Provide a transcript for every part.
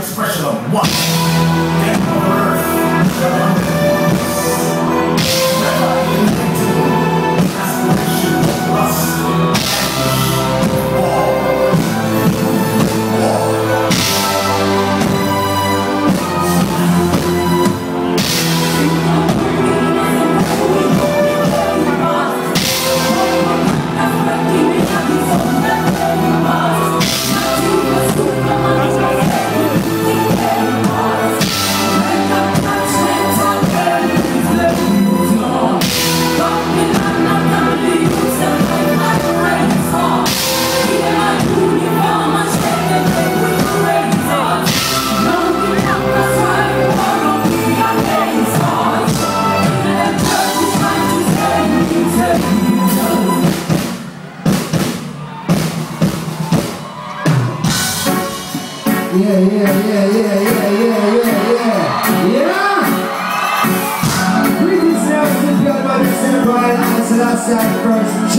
expression of what? Death on earth. Yeah, yeah, yeah, yeah, yeah, yeah, yeah, yeah. Yeah! Everything, God, my name is Brian, and so that's that first.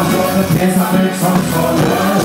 Sonne, der Sonne, Sonne, Sonne, Sonne,